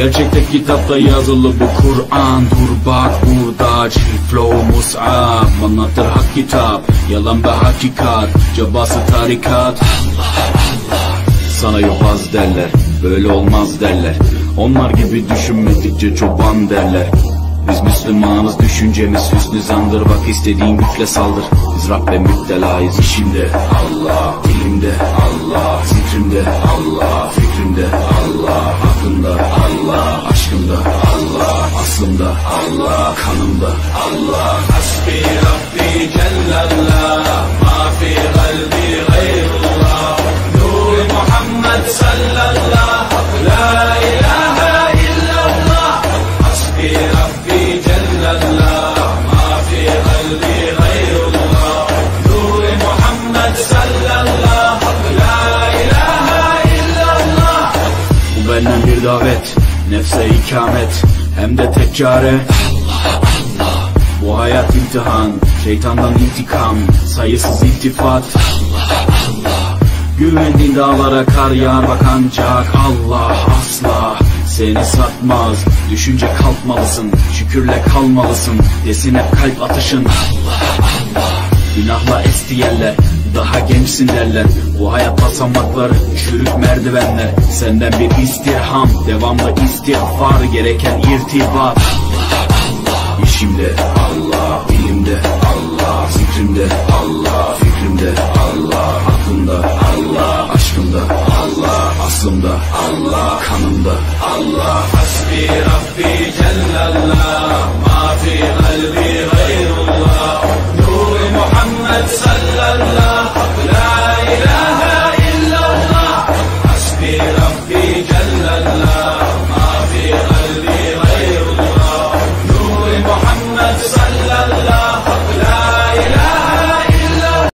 Gerçekte kitapta yazılı bu Kur'an. Dur bak burada Chill flow mus'ab. Anlatır hak kitap Yalan ve hakikat. Cabası tarikat. Sana yok az derler Böyle olmaz derler. Onlar gibi düşünmedikçe çoban derler. Biz Müslümanız düşüncemiz hüsnü zandır. Bak istediğin güçle saldır. Biz Rabbe müptelayız işimde Allah Dilimde Allah Zikrimde. Allah Aşkımda Allah Aslımda Allah Kanımda. Allah Hasbi Rabbi Cellallah Ma fi kalbi gayrullah Nur Muhammed sallallahu La ilahe illallah. Hasbi Rabbi Cellallah Ma fi kalbi gayrullah Nur Muhammed sallallahu La ilahe illallah. Bu davet Nefse ikamet Hem de tek çare bu hayat imtihan, şeytandan intikam, sayısız iltifat. Güvendiğin dağlara kar yağar bak ancak Allah asla seni satmaz. Düşünce kalkmalısın, şükürle kalmalısın, desin hep kalp atışın. Günahla esti yerler, daha gençsin derler. Bu hayat basamakları, çürük merdivenler. Senden bir istirham, devamlı istiğfar, gereken irtibat. İşimde Allah, dilimde Allah, zikrimde Allah, fikrimde Allah, aklımda Allah, aşkımda Allah, aslımda Allah, kanımda Allah. Hasbi Rabbi sallallahu